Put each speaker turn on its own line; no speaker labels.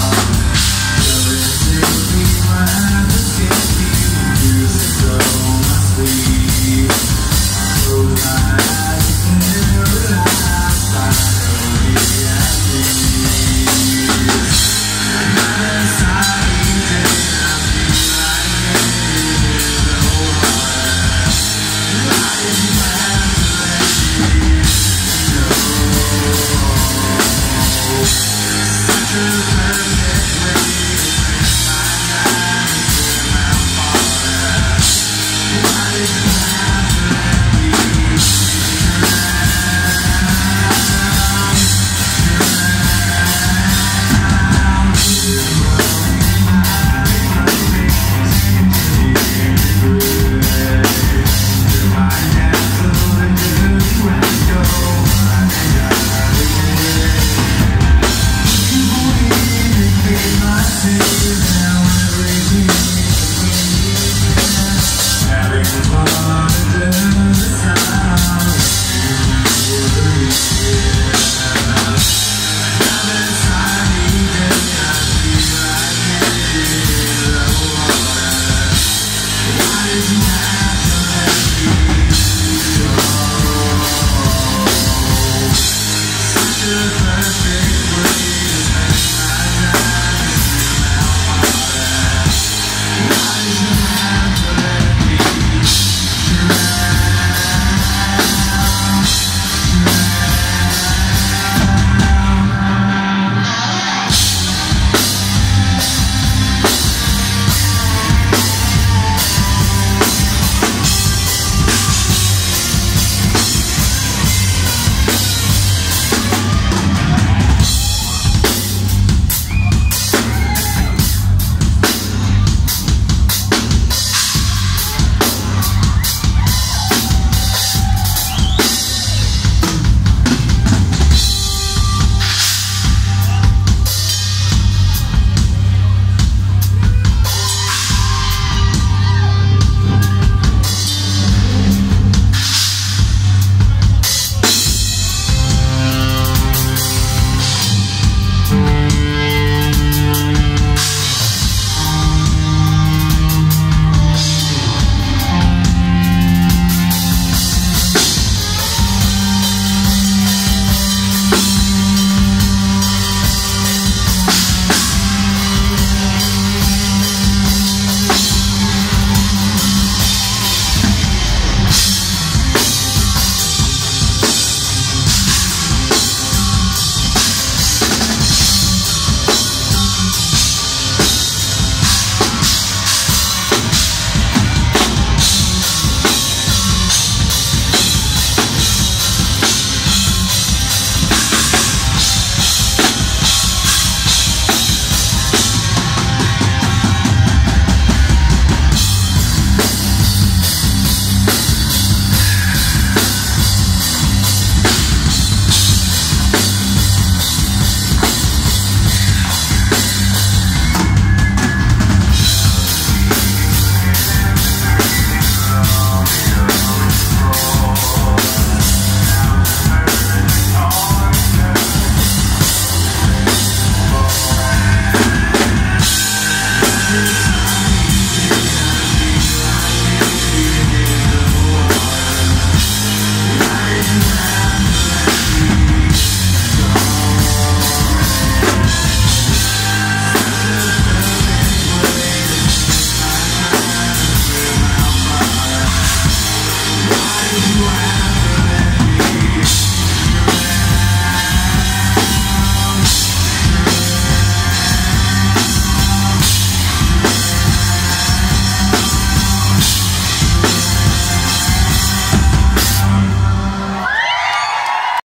on.